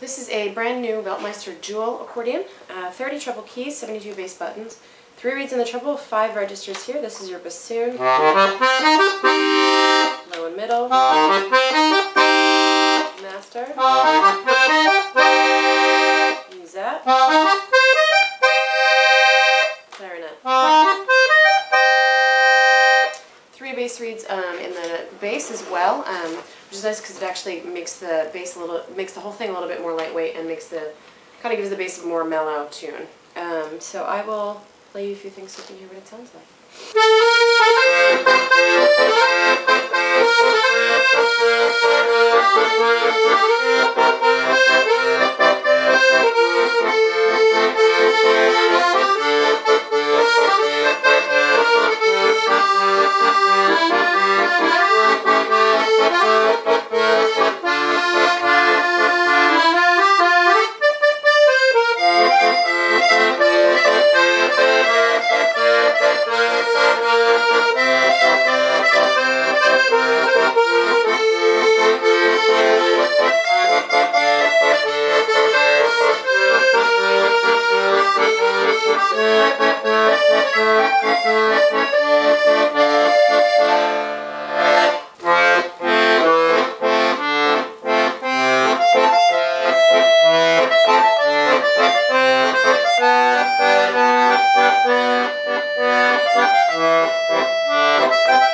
This is a brand new Weltmeister Juwel accordion, uh, 30 treble keys, 72 bass buttons, three reeds in the treble, five registers here. This is your bassoon, low and middle, Um, in the bass as well, um, which is nice because it actually makes the bass a little, makes the whole thing a little bit more lightweight and makes the, kind of gives the bass a more mellow tune. Um, so I will play you a few things so you can hear what it sounds like.